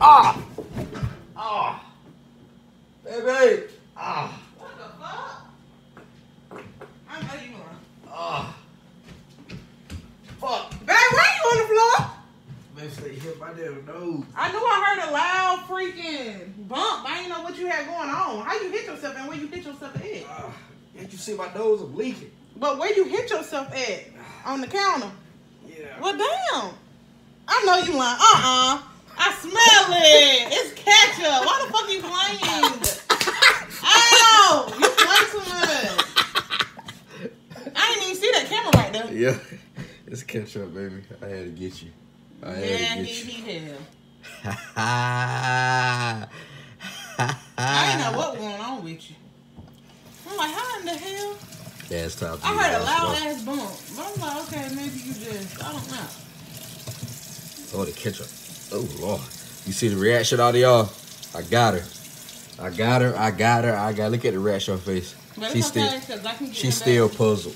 Ah! Ah! Baby! Ah! What the fuck? I know you lying. Ah! Fuck! Babe, why you on the floor? Man, stay hit my damn nose. I knew I heard a loud freaking bump. I didn't know what you had going on. How you hit yourself and where you hit yourself at? Ah, can't you see my nose? I'm leaking. But where you hit yourself at? On the counter. Yeah. Well, damn. I know you lying. Uh-uh. I smell it. It's ketchup. Why the fuck you playing? Ow! You play too much. I didn't even see that camera right there. Yeah. It's ketchup, baby. I had to get you. I had Yeah, to he, get you. he did. I didn't know what was going on with you. I'm like, how in the hell? Yeah, it's time I heard a loud stuff. ass bump. But I'm like, okay, maybe you just, I don't know. Oh, the ketchup. Oh, Lord. You see the reaction out of y'all? I got her. I got her. I got her. I got Look at the reaction on her face. But She's it's okay, still, 'cause I can get she's still puzzled.